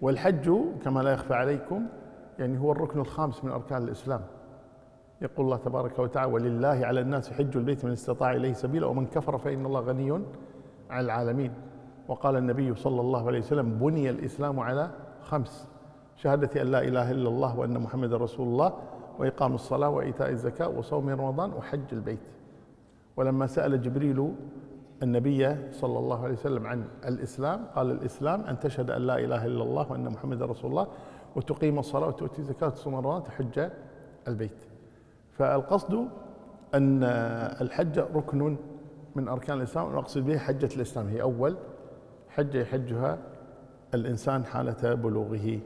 والحج كما لا يخفى عليكم يعني هو الركن الخامس من أركان الإسلام. يقول الله تبارك وتعالى ولله على الناس حج البيت من استطاع إليه سبيلا ومن كفر فإن الله غني عن العالمين. وقال النبي صلى الله عليه وسلم بني الإسلام على خمس شهادة أن لا إله إلا الله وأن محمد رسول الله وإقام الصلاة وإيتاء الزكاة وصوم رمضان وحج البيت. ولما سأل جبريل النبي صلى الله عليه وسلم عن الإسلام قال الإسلام أن تشهد أن لا إله إلا الله وأن محمد رسول الله وتقيم الصلاة وتؤتي وتصوم رمضان وتحج البيت. فالقصد أن الحج ركن من أركان الإسلام ونقصد به حجة الإسلام هي أول حجة يحجها الإنسان حالة بلوغه.